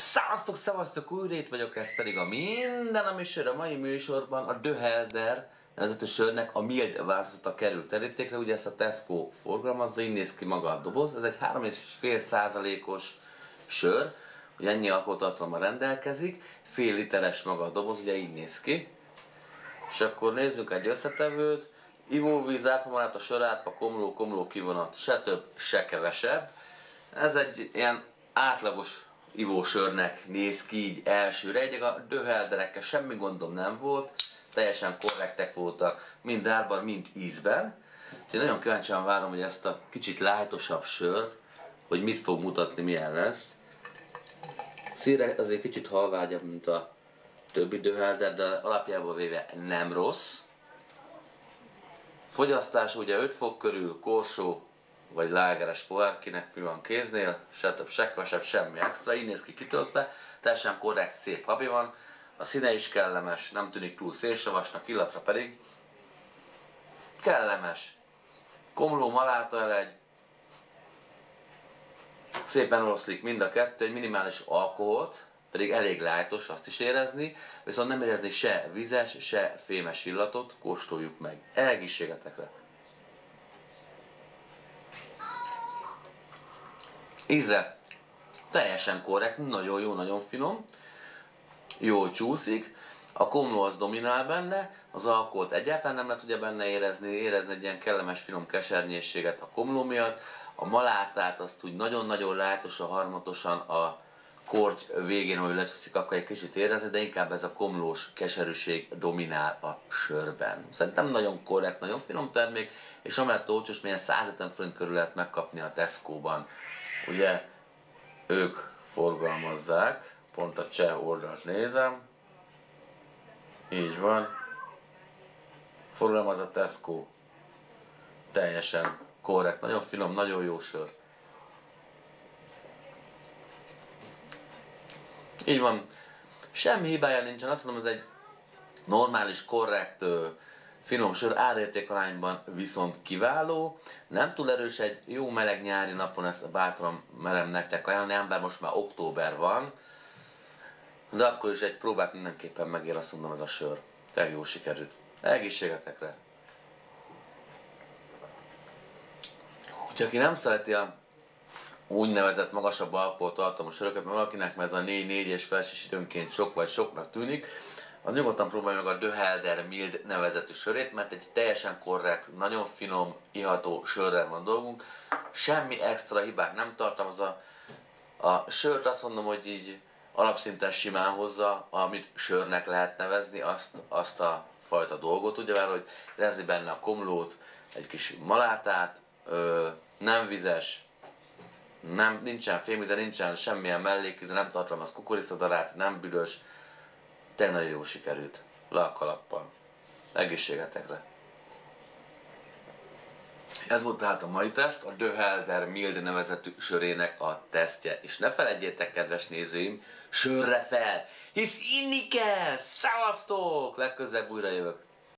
Szavaztok, szavaztok, újra itt vagyok, ez pedig a minden, ami sör a mai műsorban a The Helder nevezetű sörnek a mild változata került terítékre, ugye ezt a Tesco forgalmazza, így néz ki maga a doboz, ez egy 3,5 százalékos sör, hogy ennyi alkoholtartalommal rendelkezik, fél literes maga a doboz, ugye így néz ki. És akkor nézzük egy összetevőt, ivóvíz, átmamalát, a sörátpa, komló, komló kivonat, se több, se kevesebb. Ez egy ilyen átlagos ivósörnek néz ki így elsőre. Egyek a döhelderekkel semmi gondom nem volt, teljesen korrektek voltak, mind árban, mind ízben. Úgyhogy nagyon kíváncsian várom, hogy ezt a kicsit lájtosabb sör, hogy mit fog mutatni, milyen lesz. Szíre azért kicsit halvágyabb, mint a többi döhelder, de alapjában véve nem rossz. Fogyasztás ugye 5 fok körül, korsó, vagy lágeres pohár, kinek mi van kéznél, se több, se kevesebb, semmi extra, így néz ki kitöltve, teljesen korrekt, szép habi van, a színe is kellemes, nem tűnik túl szélsavasnak, illatra pedig kellemes. Komló maláta el egy, szépen oroszlik mind a kettő, egy minimális alkoholt, pedig elég lájtos, azt is érezni, viszont nem érezni se vizes, se fémes illatot, kóstoljuk meg. Egészségetekre! Íze teljesen korrekt, nagyon jó, nagyon finom, jól csúszik, a komló az dominál benne, az alkoholt egyáltalán nem lehet ugye benne érezni, érezni egy ilyen kellemes finom kesernyésséget a komló miatt, a malátát azt úgy nagyon-nagyon lájtosan, harmatosan a korty végén, ahogy lecsúszik, akkor egy kicsit érezni, de inkább ez a komlós keserűség dominál a sörben. Szerintem nagyon korrekt, nagyon finom termék, és amellett olcsós, milyen 150 forint körül lehet megkapni a Tesco-ban. Ugye ők forgalmazzák, pont a cseh oldalt nézem, így van, forgalmaz a Tesco, teljesen korrekt, nagyon finom, nagyon jó sör. Így van, semmi hibája nincsen, azt mondom, ez egy normális, korrekt, Finom sör árértékarányban viszont kiváló, nem túl erős egy jó meleg nyári napon, ezt bátran merem nektek ajánlani, bár most már október van, de akkor is egy próbát mindenképpen megér, azt mondom, ez a sör. Tényleg jó sikerült. Egészségetekre! Hogyha aki nem szereti a úgynevezett magasabb alkoholtartalmú söröket, mert valakinek ez a 4-4 és felsés időnként sok vagy soknak tűnik, az nyugodtan próbálja meg a The Helder Mild nevezetű sörét, mert egy teljesen korrekt, nagyon finom, iható sörrel van dolgunk. Semmi extra hibát nem tartalmaz a, sört, azt mondom, hogy így alapszinten simán hozza, amit sörnek lehet nevezni, azt, azt a fajta dolgot, ugye, hogy érezi benne a komlót, egy kis malátát, ö, nem vizes, nem, nincsen fémvize, nincsen semmilyen mellékvíze, nem tartalmaz kukoricadarát, nem büdös, Tényleg jó sikerült. Le a kalappal. Egészségetekre. Ez volt tehát a mai teszt, a The Helder Mild nevezetű sörének a tesztje. És ne felejtjétek, kedves nézőim, sörre fel, hisz inni kell! Szevasztok! Legközelebb újra jövök.